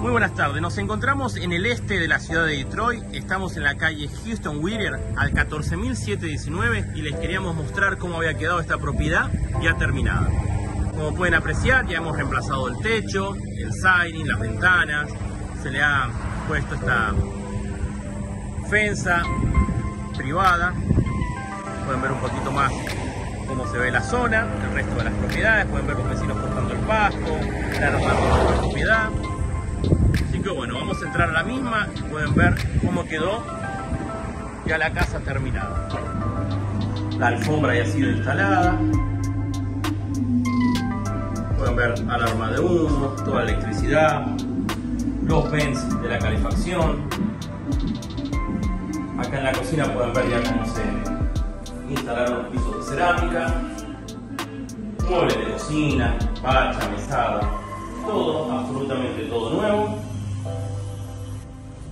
Muy buenas tardes, nos encontramos en el este de la ciudad de Detroit, estamos en la calle Houston Whittier al 14719 y les queríamos mostrar cómo había quedado esta propiedad ya terminada. Como pueden apreciar, ya hemos reemplazado el techo, el siding, las ventanas, se le ha puesto esta fensa privada, pueden ver un poquito más cómo se ve la zona, el resto de las propiedades, pueden ver los vecinos cortando el pasto, la de la propiedad. Que bueno, vamos a entrar a la misma y pueden ver cómo quedó ya la casa terminada. La alfombra ya ha sido instalada. Pueden ver alarma de humo, toda la electricidad, los vents de la calefacción. Acá en la cocina pueden ver ya cómo se instalaron los pisos de cerámica, muebles de cocina, bacha, mesada, todo, absolutamente todo nuevo.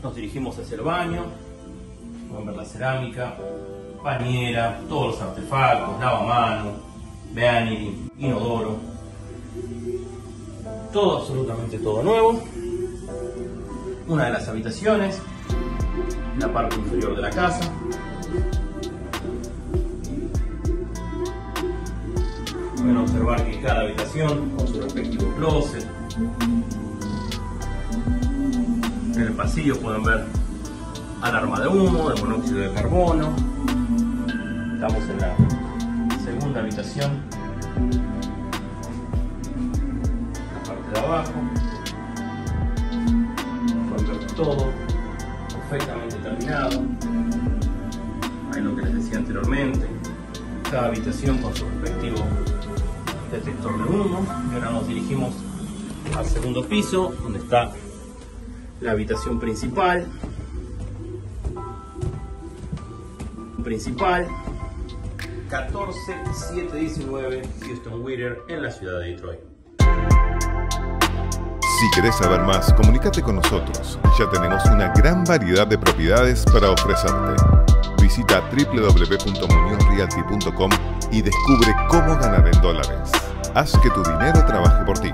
Nos dirigimos hacia el baño, pueden ver la cerámica, bañera, todos los artefactos, lavamanos, vanity, inodoro, todo, absolutamente todo nuevo. Una de las habitaciones, la parte inferior de la casa, Pueden observar que cada habitación con su respectivo closet. Pasillo pueden ver alarma de humo, de monóxido de carbono. Estamos en la segunda habitación. La parte de abajo. Pueden ver todo perfectamente terminado. Ahí lo que les decía anteriormente. Cada habitación con su respectivo detector de humo y ahora nos dirigimos al segundo piso donde está la habitación principal principal 14719 Houston Whittier en la ciudad de Detroit Si querés saber más, comunícate con nosotros. Ya tenemos una gran variedad de propiedades para ofrecerte. Visita www.munionrealty.com y descubre cómo ganar en dólares. Haz que tu dinero trabaje por ti.